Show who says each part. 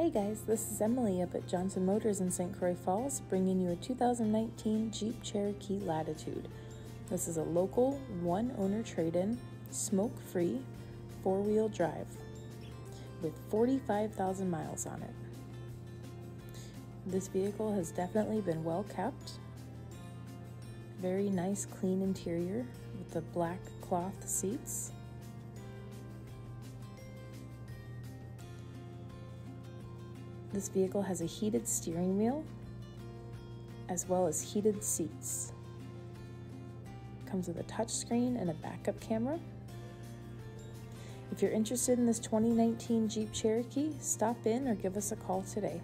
Speaker 1: Hey guys, this is Emily up at Johnson Motors in St. Croix Falls, bringing you a 2019 Jeep Cherokee Latitude. This is a local, one owner trade in, smoke free, four wheel drive with 45,000 miles on it. This vehicle has definitely been well kept. Very nice, clean interior with the black cloth seats. This vehicle has a heated steering wheel as well as heated seats. Comes with a touchscreen and a backup camera. If you're interested in this 2019 Jeep Cherokee, stop in or give us a call today.